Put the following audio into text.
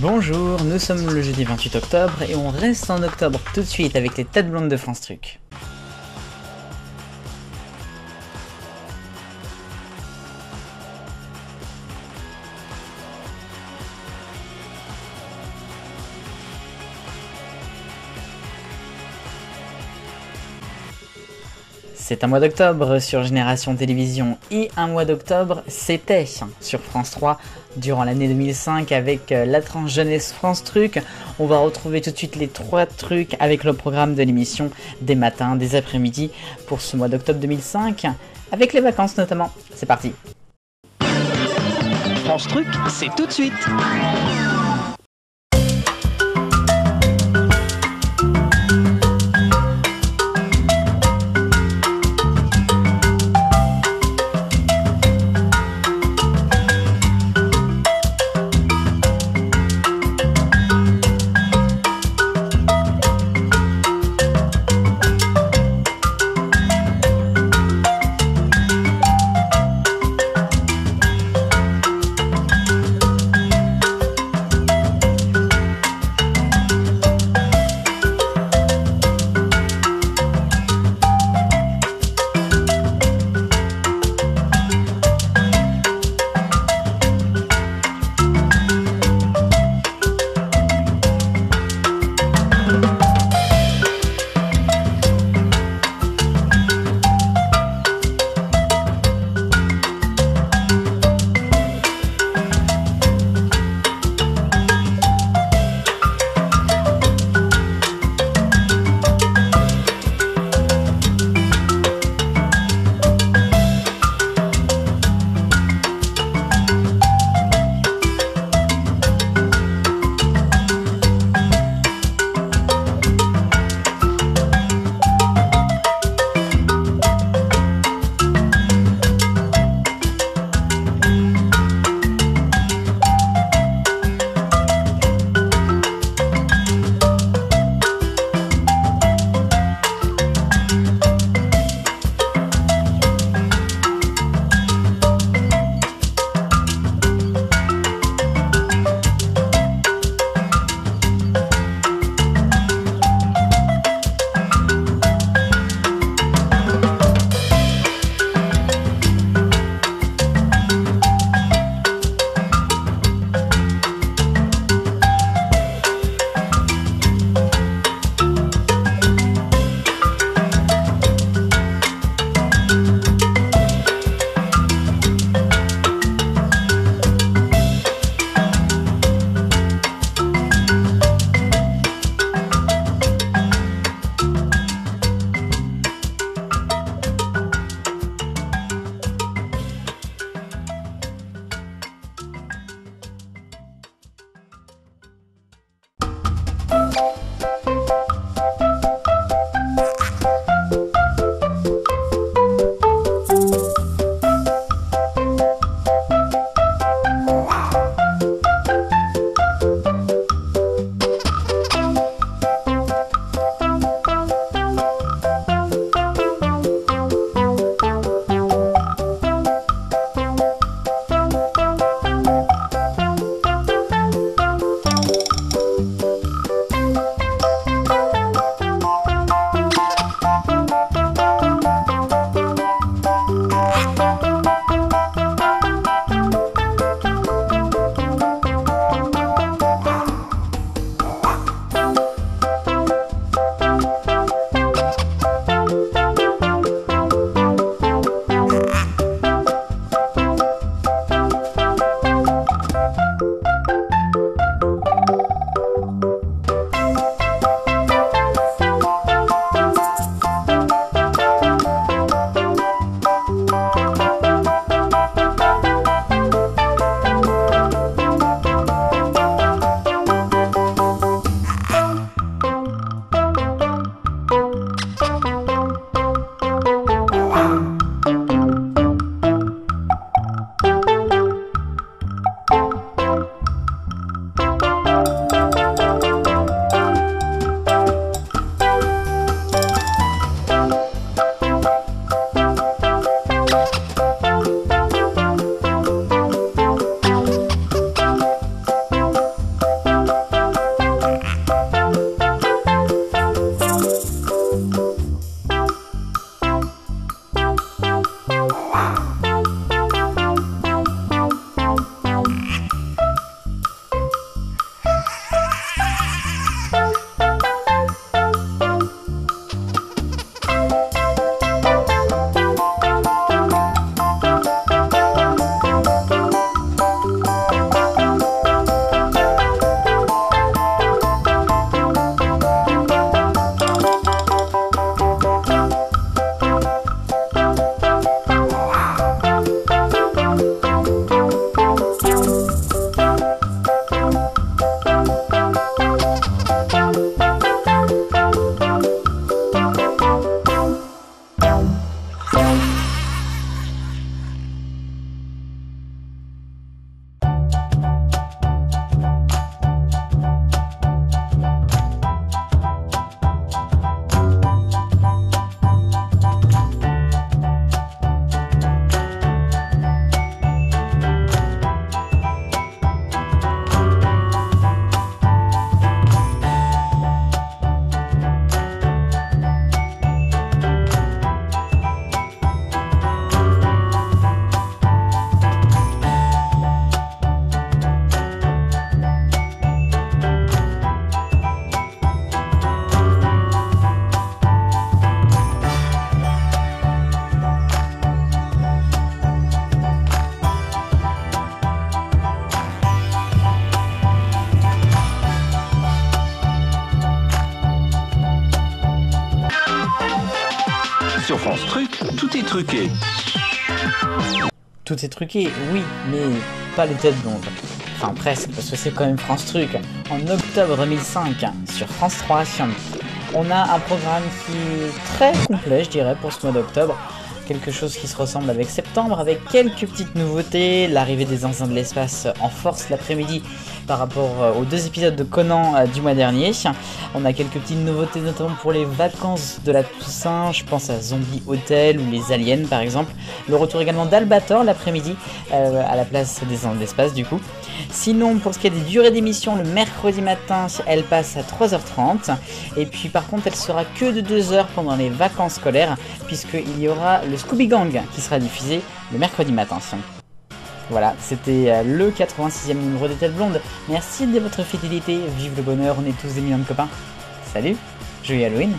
Bonjour, nous sommes le jeudi 28 octobre et on reste en octobre tout de suite avec les têtes blondes de France Truc. C'est un mois d'octobre sur Génération Télévision et un mois d'octobre c'était sur France 3 durant l'année 2005 avec euh, la tranche jeunesse France Truc. On va retrouver tout de suite les trois trucs avec le programme de l'émission des matins, des après-midi pour ce mois d'octobre 2005 avec les vacances notamment. C'est parti. France Truc, c'est tout de suite. Tout est truqué, oui, mais pas les têtes blondes. Enfin presque, parce que c'est quand même France Truc. En octobre 2005, sur France 3, on a un programme qui est très complet, je dirais, pour ce mois d'octobre. Quelque chose qui se ressemble avec septembre, avec quelques petites nouveautés, l'arrivée des anciens de l'espace en force l'après-midi par rapport euh, aux deux épisodes de Conan euh, du mois dernier. On a quelques petites nouveautés notamment pour les vacances de la Toussaint, je pense à Zombie Hotel ou les Aliens par exemple. Le retour également d'Albator l'après-midi euh, à la place des anciens de l'espace du coup. Sinon pour ce qui est des durées d'émission, le mercredi matin elle passe à 3h30 et puis par contre elle sera que de 2h pendant les vacances scolaires puisqu'il y aura le Scooby Gang qui sera diffusé le mercredi matin. Voilà, c'était euh, le 86e numéro des Têtes Blondes. Merci de votre fidélité, vive le bonheur, on est tous des millions de copains. Salut, joyeux Halloween